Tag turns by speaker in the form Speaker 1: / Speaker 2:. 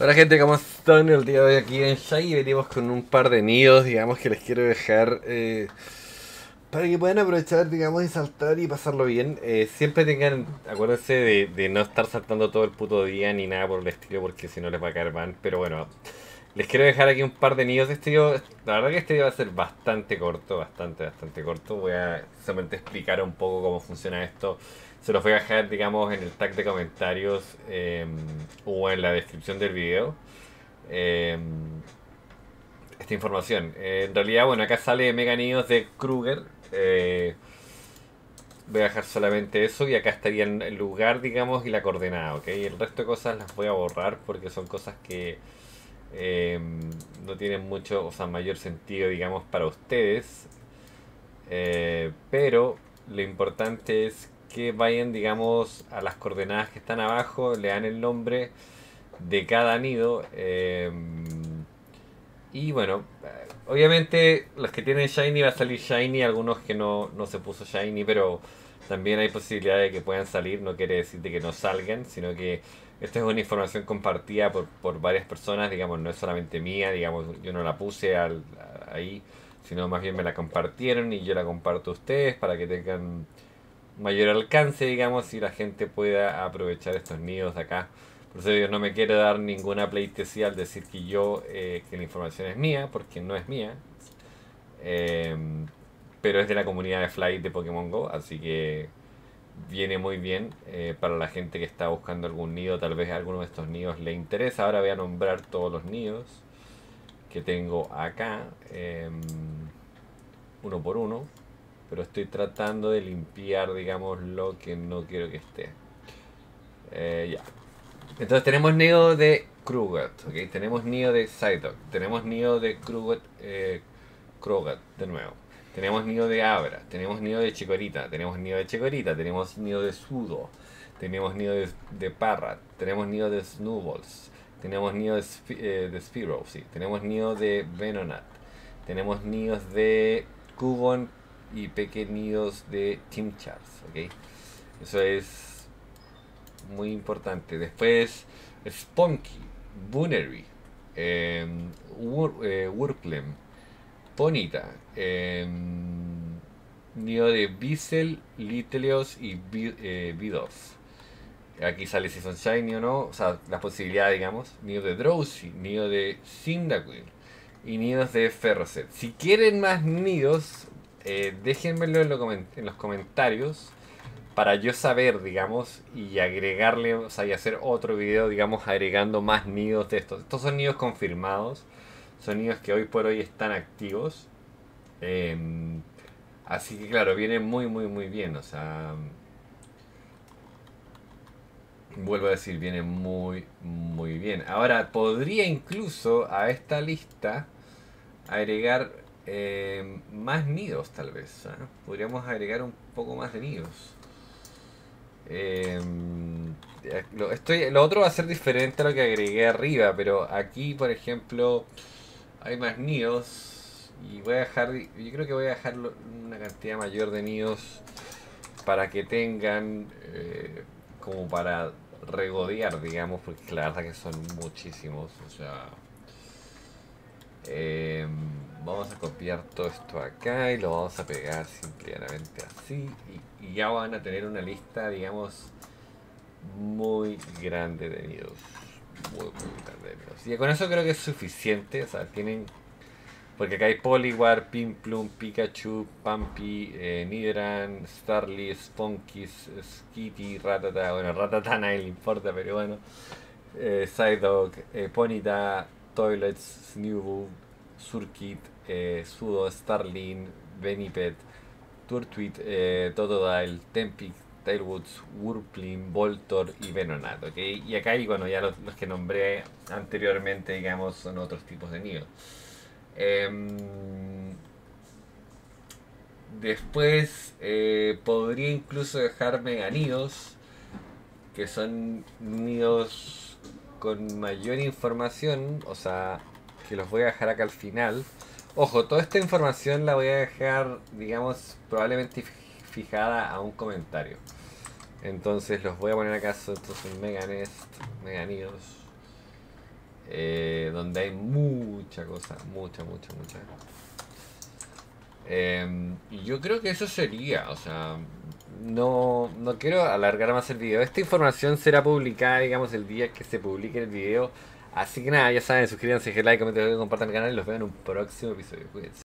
Speaker 1: Hola gente, ¿cómo están? El día de hoy aquí en Shai venimos con un par de nidos, digamos, que les quiero dejar eh, para que puedan aprovechar, digamos, y saltar y pasarlo bien. Eh, siempre tengan, acuérdense de, de no estar saltando todo el puto día ni nada por el estilo, porque si no les va a caer mal. Pero bueno, les quiero dejar aquí un par de nidos. Este video, la verdad que este video va a ser bastante corto, bastante, bastante corto. Voy a solamente explicar un poco cómo funciona esto. Se los voy a dejar, digamos, en el tag de comentarios eh, o en la descripción del video. Eh, esta información. En realidad, bueno, acá sale Mega Nidos de Kruger. Eh, voy a dejar solamente eso y acá estaría el lugar, digamos, y la coordenada, ¿ok? El resto de cosas las voy a borrar porque son cosas que eh, no tienen mucho, o sea, mayor sentido, digamos, para ustedes. Eh, pero lo importante es que vayan, digamos, a las coordenadas que están abajo, le dan el nombre de cada nido. eh, y bueno, obviamente los que tienen Shiny va a salir Shiny, algunos que no, no se puso Shiny, pero también hay posibilidad de que puedan salir, no quiere decir de que no salgan, sino que esta es una información compartida por, por varias personas, digamos, no es solamente mía, digamos, yo no la puse al- ahí, sino más bien me la compartieron y yo la comparto a ustedes para que tengan mayor alcance, digamos, y la gente pueda aprovechar estos nidos de acá. Por eso yo no me quiero dar ninguna pleitesía al decir que yo, eh, que la información es mía, porque no es mía. Eh, pero es de la comunidad de Flight de Pokémon Go, así que viene muy bien eh, para la gente que está buscando algún nido. Tal vez alguno de estos nidos le interesa. Ahora voy a nombrar todos los nidos que tengo acá, eh, uno por uno. Pero estoy tratando de limpiar, digamos, lo que no quiero que esté. Eh, ya. Entonces tenemos nido de Kruger, ¿ok? Tenemos nido de Psyduck, tenemos nido de Kruger, eh, Krogat, de nuevo. Tenemos nido de Abra, tenemos nido de Chikorita, tenemos nido de Chikorita, tenemos nido de Sudo, tenemos nido de, de Parrat, tenemos nido de Snowballs, tenemos nido de, eh, sí, tenemos nido de Venonat, tenemos nidos de Cubon y pequeños de Chimchars, ¿ok? Eso es muy importante. Después, Spunky, Boonery, Wur, eh, Ponita, eh, Nido de Bissell, Litleos y Bi- eh. Aquí sale si son Shiny o no, o sea, las posibilidades, digamos. Nido de Drowsy, nido de Cyndaquil y nidos de Ferrocet. Si quieren más nidos, eh, déjenmelo en, en los comentarios para yo saber, digamos, y agregarle, o sea, y hacer otro video, digamos, agregando más nidos de estos. Estos son nidos confirmados, son nidos que hoy por hoy están activos. Em, así que claro, viene muy, muy, muy bien, o sea... Vuelvo a decir, viene muy, muy bien. Ahora, podría incluso a esta lista agregar em, más nidos, tal vez. ¿ah? Podríamos agregar un poco más de nidos. Eh, lo, estoy, lo otro va a ser diferente a lo que agregué arriba, pero aquí, por ejemplo, hay más nidos y voy a dejar, yo creo que voy a dejar una cantidad mayor de nidos para que tengan eh, como para regodear, digamos, porque la verdad que son muchísimos, o sea... eh, vamos a copiar todo esto acá y lo vamos a pegar simplemente así y, ya van a tener una lista digamos muy grande de nidos. Muy muy y con eso creo que es suficiente o sea tienen porque acá hay Poliwar, Pimplum, Pikachu, Pampi, eh, Nidoran, Starly, Spunky, Skitty, Ratata, bueno Ratata nadie le importa pero bueno eh, Psyduck, eh, Toilets, Snowball, Surkit, eh, Sudo, Starling, Benipet, Turtwit, eh, Totodile, Tempic, Tailwoods, Wurplim, Voltor y Venonat, ¿ok? Y acá hay, bueno, ya los, que nombré anteriormente, digamos, son otros tipos de nidos. Em, después eh, podría incluso dejar meganidos, que son nidos con mayor información, o sea, que los voy a dejar acá al final. Ojo, toda esta información la voy a dejar, digamos, probablemente fijada a un comentario. Entonces los voy a poner acá, estos son Mega Nest, Mega Nidos. eh, donde hay mucha cosa, mucha, mucha, mucha. Y yo creo que eso sería, o sea, no, no quiero alargar más el video. Esta información será publicada, digamos, el día que se publique el video. Así que nada, ya saben, suscríbanse, like, comenten, compartan el canal y los veo en un próximo episodio. Cuídense.